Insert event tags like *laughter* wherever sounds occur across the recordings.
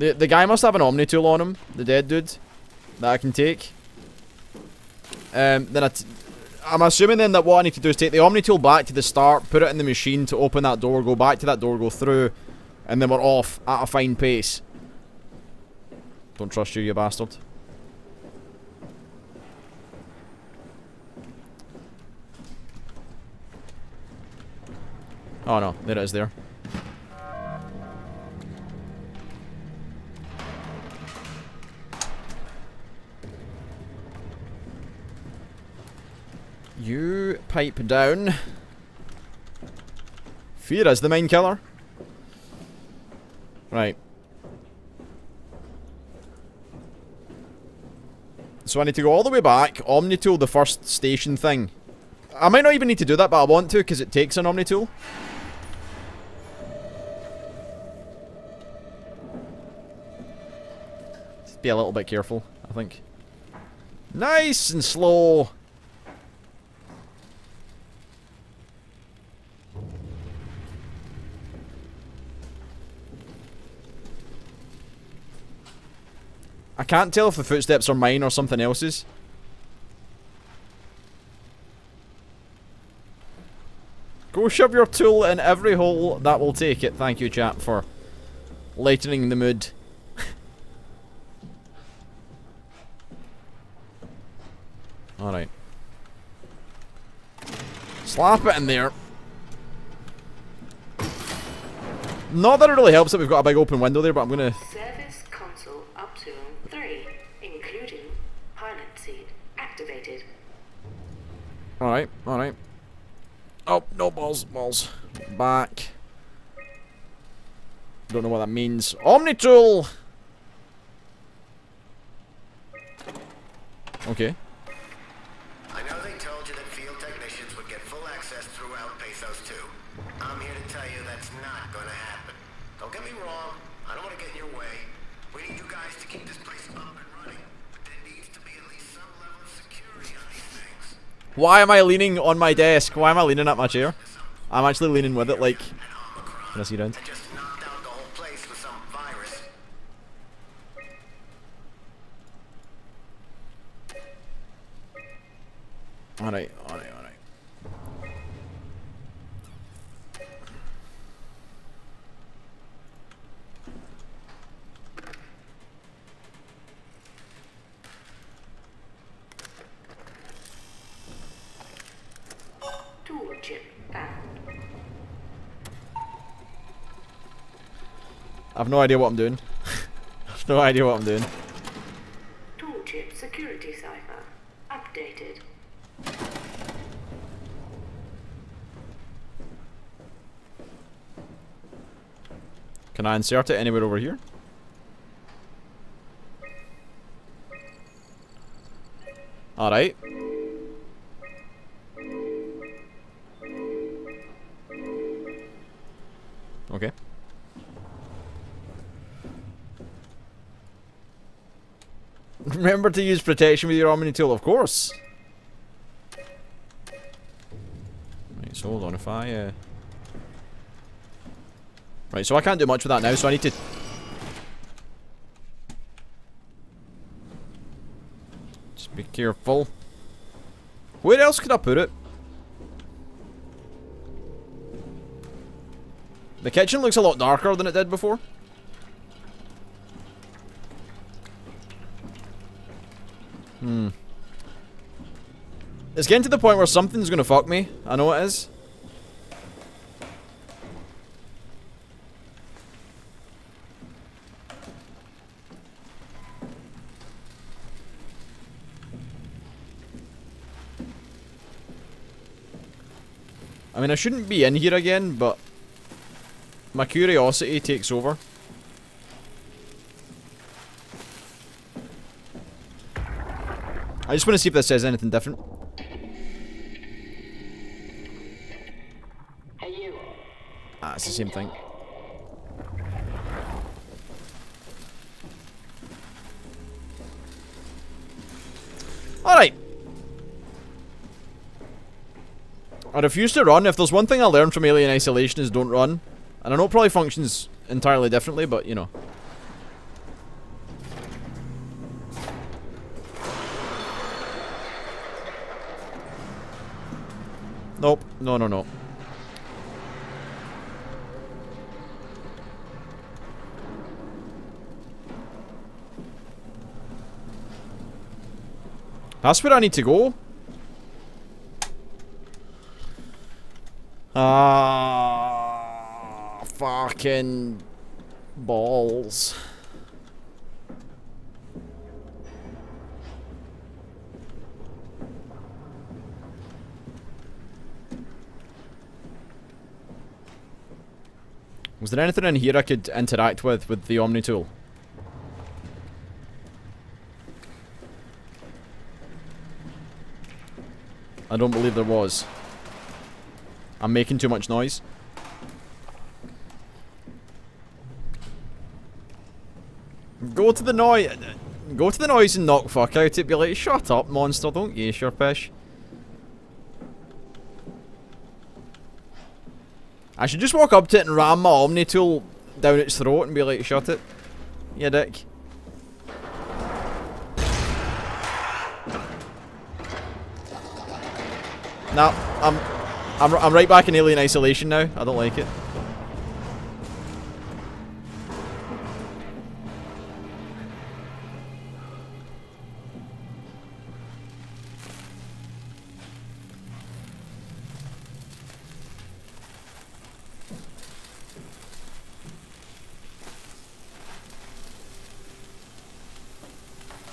The, the guy must have an Omni tool on him, the dead dude, that I can take. Um, then I t I'm assuming then that what I need to do is take the Omni tool back to the start, put it in the machine to open that door, go back to that door, go through, and then we're off at a fine pace. Don't trust you, you bastard. Oh no, there it is there. You pipe down. Fear is the main killer. Right. So I need to go all the way back, Omnitool the first station thing. I might not even need to do that, but I want to because it takes an Omnitool. Just be a little bit careful, I think. Nice and slow. I can't tell if the footsteps are mine or something else's. Go shove your tool in every hole that will take it. Thank you, chap, for lightening the mood. *laughs* Alright. Slap it in there. Not that it really helps that we've got a big open window there, but I'm gonna Alright, alright. Oh, no balls, balls. Back. Don't know what that means. Omnitool! Okay. Why am I leaning on my desk? Why am I leaning at my chair? I'm actually leaning with it like... Can I see around? Alright, alright. I've no idea what I'm doing. *laughs* I've no idea what I'm doing. Toolchip security cipher updated. Can I insert it anywhere over here? Alright. *laughs* Remember to use protection with your Omni tool, of course. Right, so hold on, if I, uh... Right, so I can't do much with that now, so I need to... Just be careful. Where else could I put it? The kitchen looks a lot darker than it did before. Hmm. It's getting to the point where something's gonna fuck me. I know it is. I mean, I shouldn't be in here again, but my curiosity takes over. I just want to see if this says anything different. That's the same thing. Alright. I refuse to run. If there's one thing I learned from Alien Isolation is don't run. And I know it probably functions entirely differently, but you know. Nope. No, no, no. That's where I need to go. Ah, fucking balls. Was there anything in here I could interact with with the Omni tool? I don't believe there was. I'm making too much noise. Go to the noise. Go to the noise and knock fuck out it. Be like, shut up, monster. Don't you, Sharpish. I should just walk up to it and ram my Omni tool down its throat and be like, shut it. You dick. Nah, I'm, I'm, I'm right back in Alien Isolation now. I don't like it.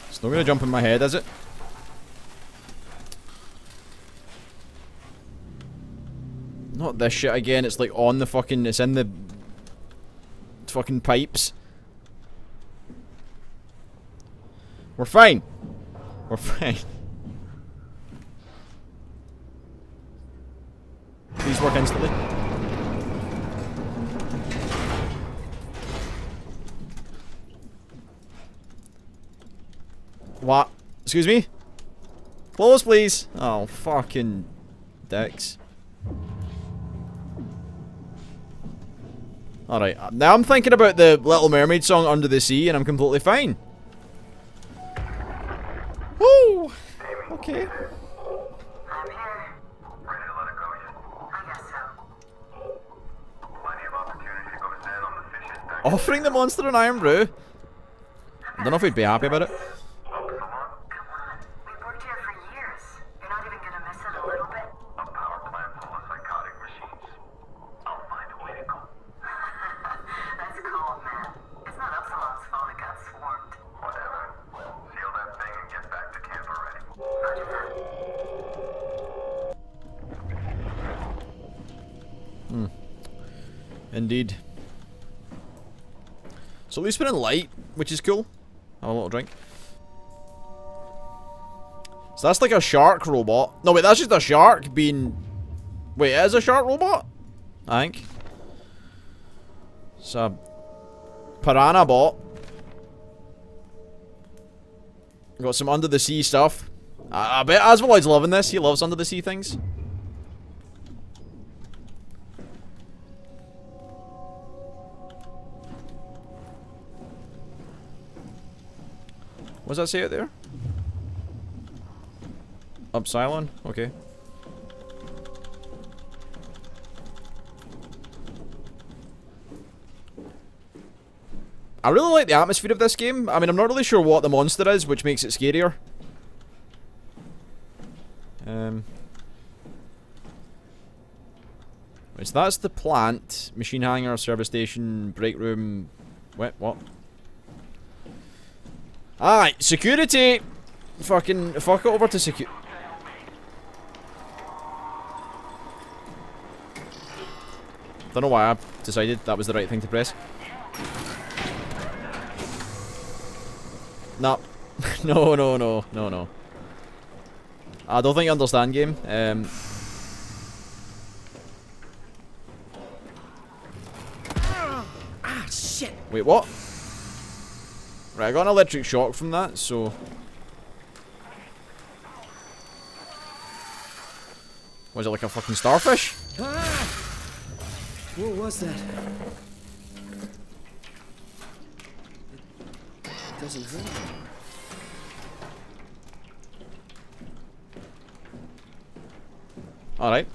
It's not gonna jump in my head, is it? Not this shit again, it's like on the fucking, it's in the fucking pipes. We're fine. We're fine. Please work instantly. What? Excuse me? Close, please. Oh, fucking dicks. Alright, now I'm thinking about the Little Mermaid song Under the Sea and I'm completely fine. Woo! Okay. Offering the monster an Irn-Bru. I don't know if he'd be happy about it. Indeed. So at least we're in light, which is cool. Have a little drink. So that's like a shark robot. No, wait, that's just a shark being... Wait, it is a shark robot? I think. It's a piranha bot. Got some under the sea stuff. I, I bet Aswalloid's loving this. He loves under the sea things. Does that say out there? Up, Upsilon? Okay. I really like the atmosphere of this game. I mean, I'm not really sure what the monster is, which makes it scarier. Um. So that's the plant, machine hangar, service station, break room. Wait, what? Alright, security! Fucking, fuck it over to secu- Don't know why I decided that was the right thing to press. No. *laughs* no, no, no, no, no. I don't think you understand game. Um, Ah, shit. wait, what? Right, I got an electric shock from that, so... Was it like a fucking starfish? Ah! What was that? It doesn't hurt. Alright.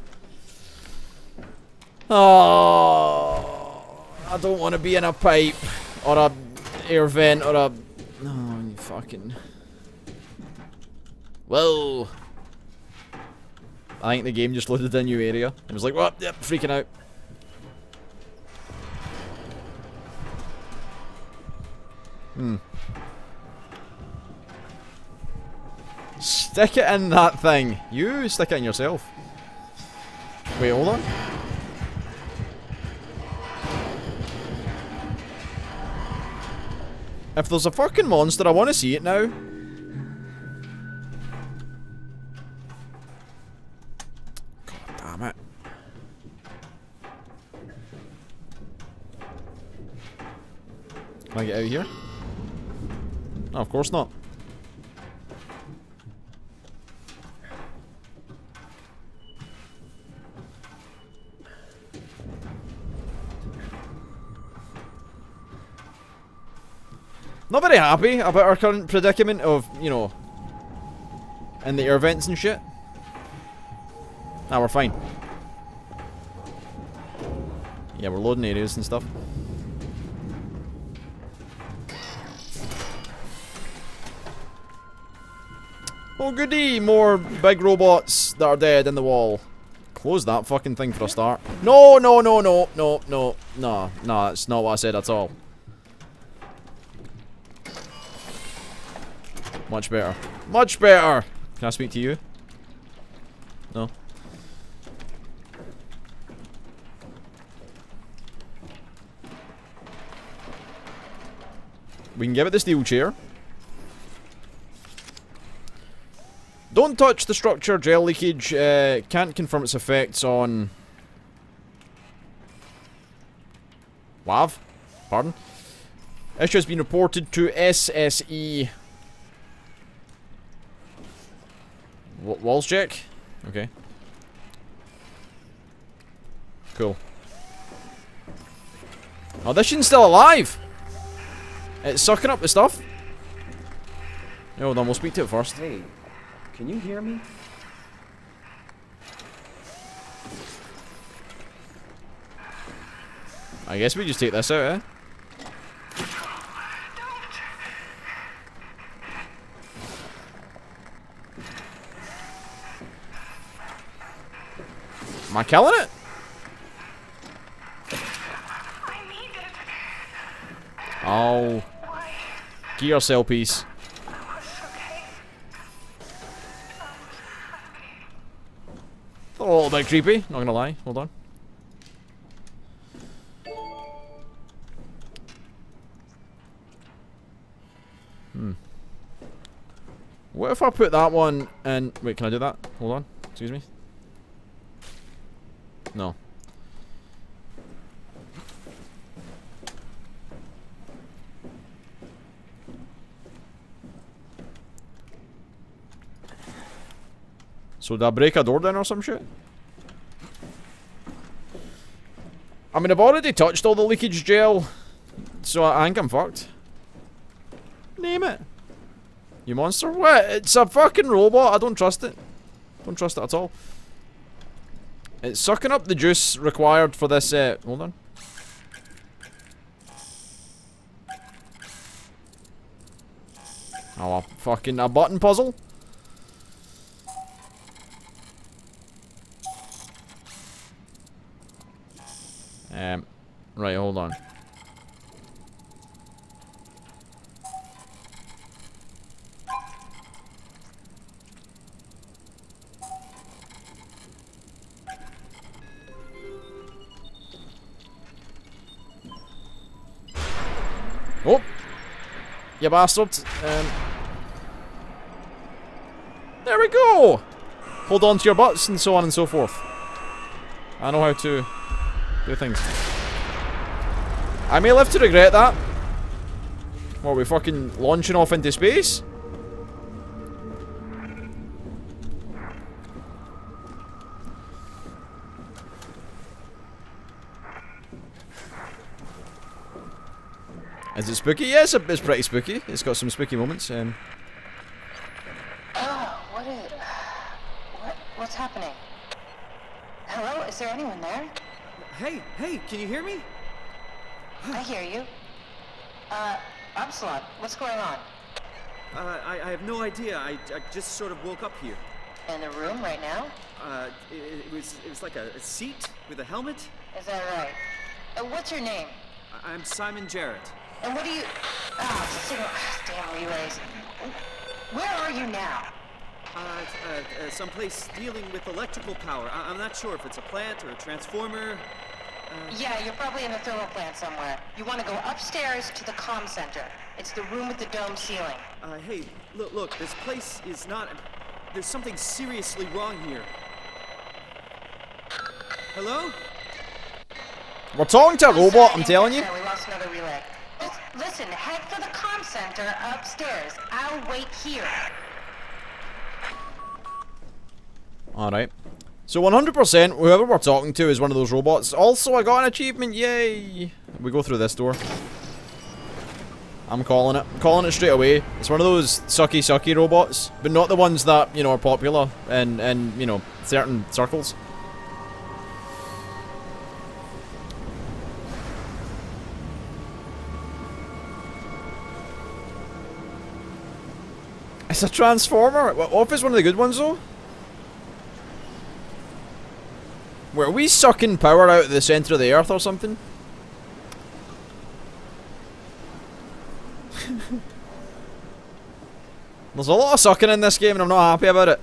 Oh, I don't want to be in a pipe or a air vent or a. No, you fucking. Whoa. I think the game just loaded a new area. It was like, what? Yep, freaking out. Hmm. Stick it in that thing. You stick it in yourself. Wait, hold on. If there's a fucking monster, I want to see it now. God damn it. Can I get out of here? No, of course not. Not very happy about our current predicament of, you know, in the air vents and shit. Nah, we're fine. Yeah, we're loading areas and stuff. Oh goody, more big robots that are dead in the wall. Close that fucking thing for a start. No, no, no, no, no, no, no, no, that's not what I said at all. Much better. Much better! Can I speak to you? No? We can give it the steel chair. Don't touch the structure, gel leakage. Uh, can't confirm its effects on... WAV? Pardon? Issue has been reported to SSE. W walls check? Okay. Cool. Oh, this shit's still alive! It's sucking up the stuff. Hold on, we'll speak to it first. Hey, can you hear me? I guess we just take this out, eh? Am I killing it? Oh. Gear cell piece. A little bit creepy, not gonna lie. Hold on. Hmm. What if I put that one in... Wait, can I do that? Hold on. Excuse me. No. So I break a door down or some shit? I mean, I've already touched all the leakage gel, so I think I'm fucked. Name it. You monster? What? It's a fucking robot. I don't trust it. Don't trust it at all. It's sucking up the juice required for this, uh, hold on. Oh, a fucking a button puzzle? Um, right, hold on. Oh! You bastard. Um, there we go! Hold on to your butts and so on and so forth. I know how to do things. I may live to regret that. What, are we fucking launching off into space? Is it spooky? Yes, it's pretty spooky. It's got some spooky moments. Um, Oh, what is... What, what's happening? Hello? Is there anyone there? Hey, hey, can you hear me? I hear you. Uh, Upsilon, what's going on? Uh, I, I have no idea. I, I just sort of woke up here. In the room right now? Uh, it, it was it was like a, a seat with a helmet. Is that right? Uh, what's your name? I'm Simon Jarrett. And what do you... Ah, signal... Damn relays. Where are you now? Uh, uh, uh, someplace dealing with electrical power. I, I'm not sure if it's a plant or a transformer. Yeah, you're probably in the thermal plant somewhere. You want to go upstairs to the comm center. It's the room with the dome ceiling. Uh, hey, look, look, this place is not. There's something seriously wrong here. Hello? We're talking to a robot, I'm telling you. Yeah, we lost another relay. Listen, head for the comm center upstairs. I'll wait here. Alright. So 100%, whoever we're talking to is one of those robots. Also, I got an achievement, yay! We go through this door. I'm calling it. calling it straight away. It's one of those sucky sucky robots, but not the ones that, you know, are popular in, in you know, certain circles. It's a transformer. Well, Off is one of the good ones though. Were we sucking power out of the center of the earth or something? *laughs* There's a lot of sucking in this game and I'm not happy about it.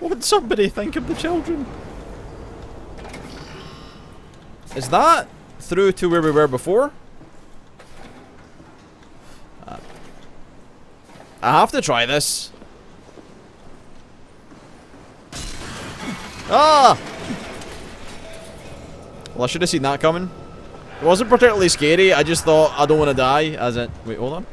What would somebody think of the children? Is that through to where we were before? I have to try this. Ah! Well, I should have seen that coming. It wasn't particularly scary, I just thought I don't want to die, as it... Wait, hold on.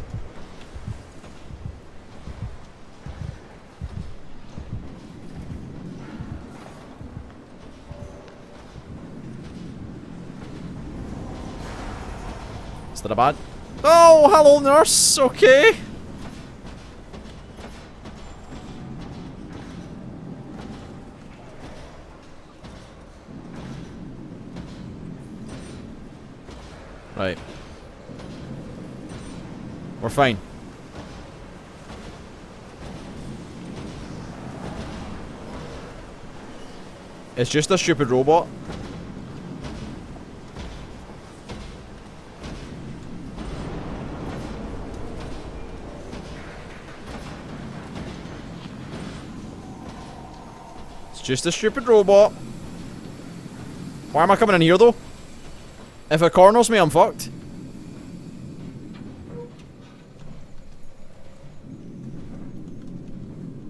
Is that a bad? Oh, hello nurse, okay. Right. We're fine. It's just a stupid robot. It's just a stupid robot. Why am I coming in here though? If it corners me, I'm fucked.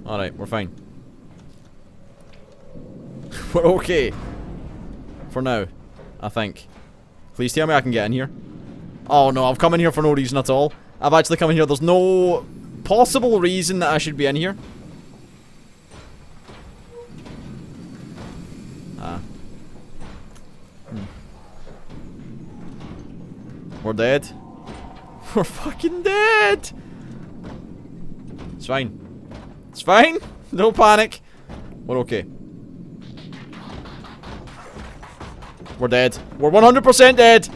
Alright, we're fine. *laughs* we're okay. For now. I think. Please tell me I can get in here. Oh no, I've come in here for no reason at all. I've actually come in here. There's no possible reason that I should be in here. Ah. We're dead. *laughs* We're fucking dead! It's fine. Fine! No panic. We're okay. We're dead. We're 100% dead!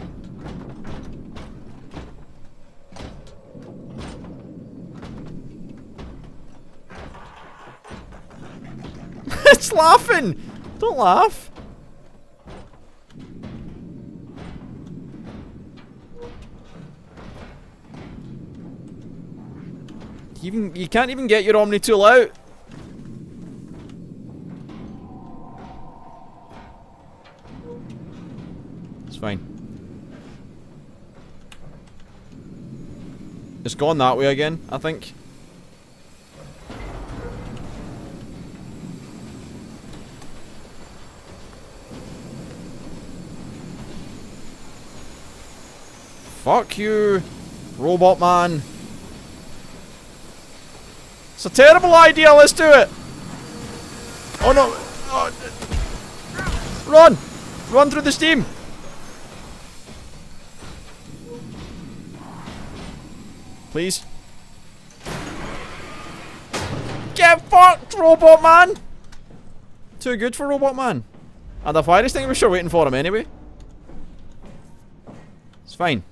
*laughs* it's laughing! Don't laugh. You even you can't even get your Omni tool out. It's fine. It's gone that way again, I think. Fuck you, robot man. It's a terrible idea, let's do it! Oh no! Oh. Run! Run through the steam! Please. Get fucked, Robot Man! Too good for Robot Man. And a fire extinguisher waiting for him anyway. It's fine.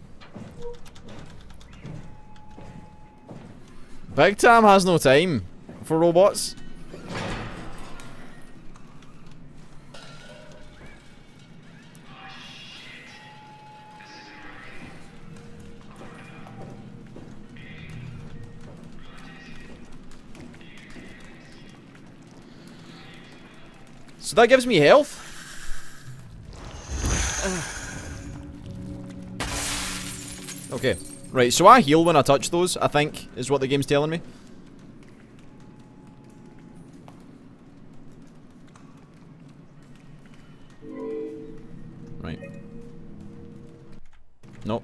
Big Tam has no time for robots. So that gives me health. *sighs* Okay. Right, so I heal when I touch those, I think, is what the game's telling me. Right. Nope.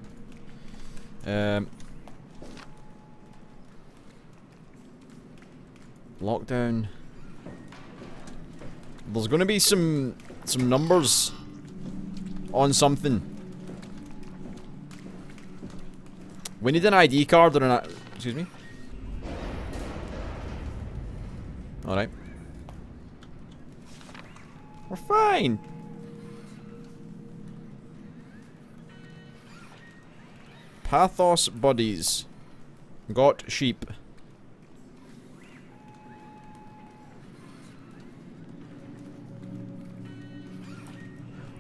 Um. Lockdown. There's gonna be some some numbers on something. We need an ID card or an excuse me. Alright. We're fine. Pathos buddies. Got sheep.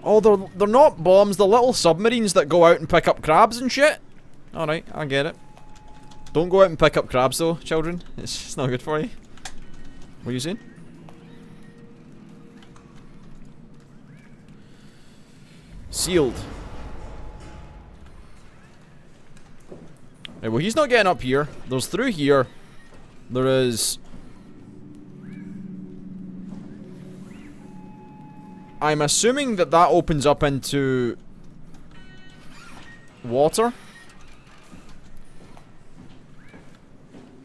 Oh, they're, they're not bombs, they're little submarines that go out and pick up crabs and shit. Alright, I get it. Don't go out and pick up crabs though, children. It's, it's not good for you. What are you saying? Sealed. Right, well he's not getting up here. There's through here. There is... I'm assuming that that opens up into... Water.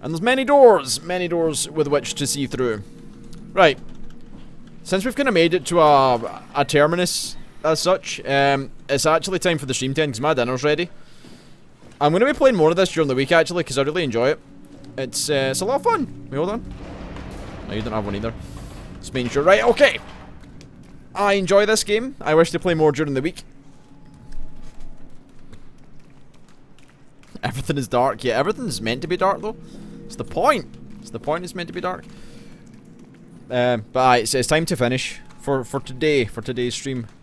And there's many doors, many doors with which to see through. Right. Since we've kind of made it to a, a terminus as such, um, it's actually time for the stream 10 because my dinner's ready. I'm going to be playing more of this during the week actually because I really enjoy it. It's, uh, it's a lot of fun. Wait, hold on. No, you don't have one either. Just making sure. Right, okay. I enjoy this game. I wish to play more during the week. Everything is dark. Yeah, everything's meant to be dark though. It's the point. It's the point it's meant to be dark. Um, but aye, it's, it's time to finish for for today, for today's stream. *laughs*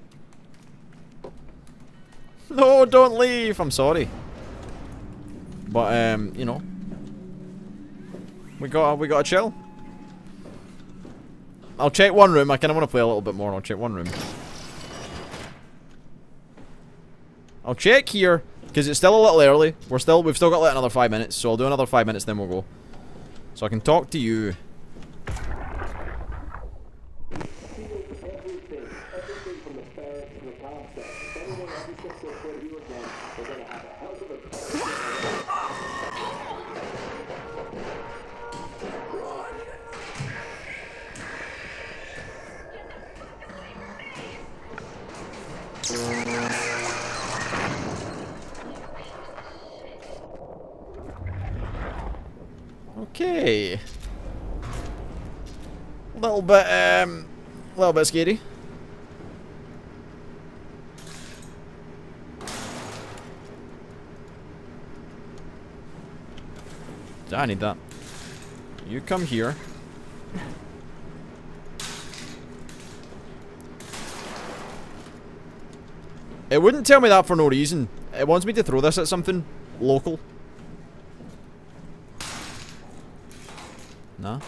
No, don't leave. I'm sorry. But um, you know, we got we got to chill. I'll check one room. I kind of want to play a little bit more. I'll check one room. I'll check here because it's still a little early. We're still we've still got like another five minutes, so I'll do another five minutes, then we'll go. So I can talk to you. Little bit, um, a little bit scary. I need that. You come here. It wouldn't tell me that for no reason. It wants me to throw this at something local. No?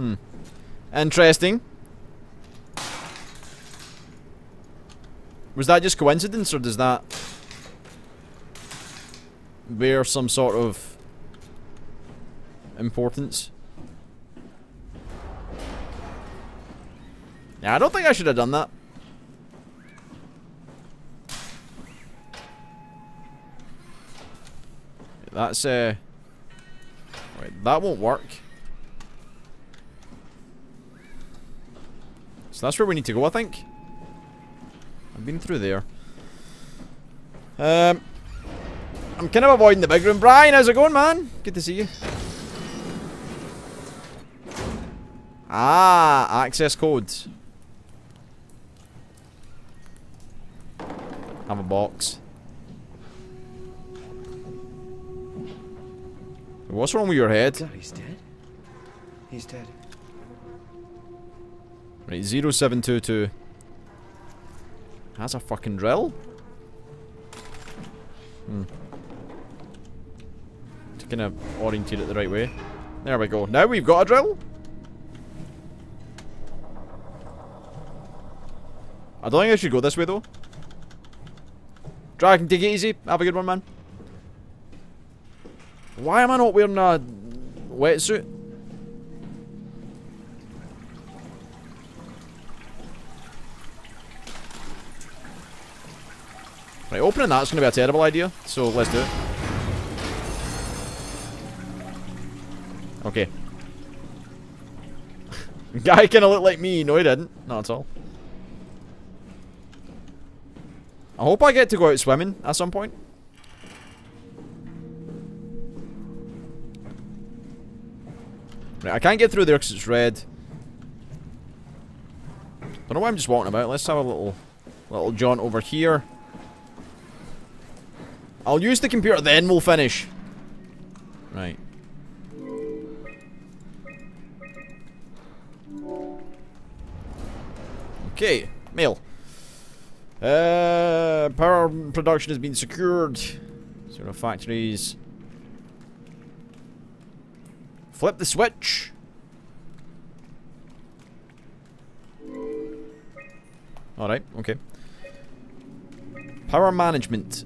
Hmm. Interesting. Was that just coincidence, or does that bear some sort of importance? Yeah, I don't think I should have done that. That's, uh... Wait, that won't work. So that's where we need to go, I think. I've been through there. Um, I'm kind of avoiding the big room. Brian, how's it going, man? Good to see you. Ah, access codes. I have a box. What's wrong with your head? He's dead. He's dead. Right, 0722. That's a fucking drill. Hmm. To kind of orientate it the right way. There we go. Now we've got a drill. I don't think I should go this way though. Dragon, take it easy. Have a good one, man. Why am I not wearing a wetsuit? Right, opening that's going to be a terrible idea, so let's do it. Okay. *laughs* Guy kind of looked like me. No, he didn't. Not at all. I hope I get to go out swimming at some point. Right, I can't get through there because it's red. Don't know why I'm just walking about. Let's have a little, little jaunt over here. I'll use the computer, then we'll finish. Right. Okay, mail. Uh, power production has been secured. Zero factories. Flip the switch. Alright, okay. Power management.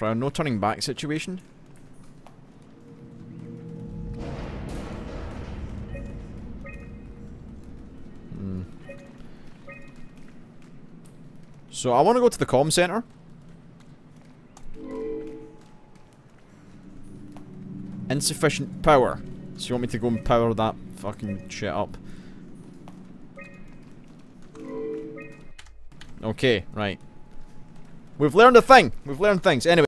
Probably no turning back situation. Hmm. So I want to go to the comm center. Insufficient power. So you want me to go and power that fucking shit up? Okay, right. We've learned a thing. We've learned things. Anyway.